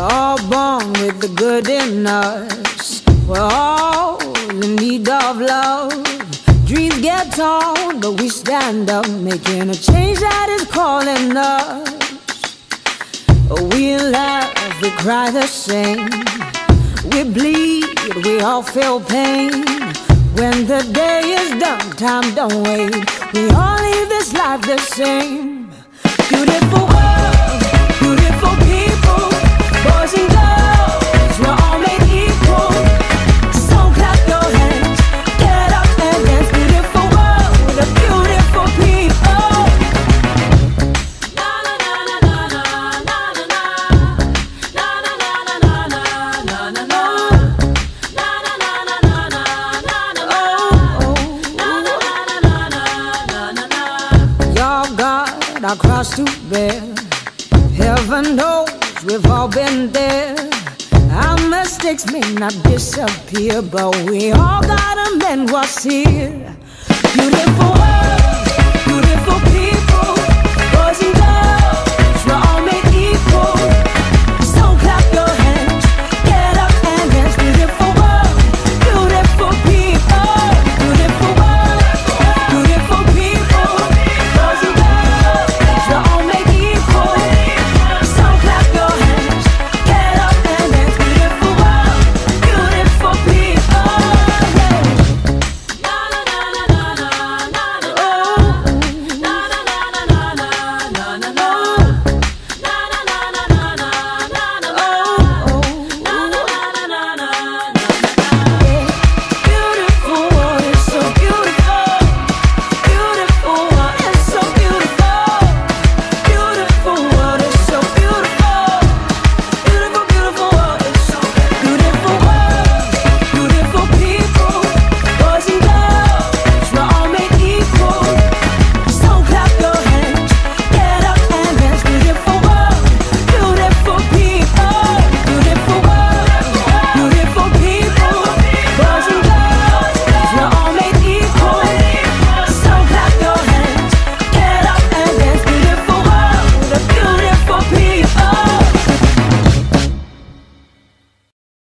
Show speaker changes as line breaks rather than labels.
all born with the good in us. We're all in need of love. Dreams get torn, but we stand up, making a change that is calling us. We laugh, we cry the same. We bleed, we all feel pain. When the day is done, time don't wait. We all leave this life the same. Beautiful world, our cross to bear. Heaven knows we've all been there. Our mistakes may not disappear, but we all gotta mend what's here.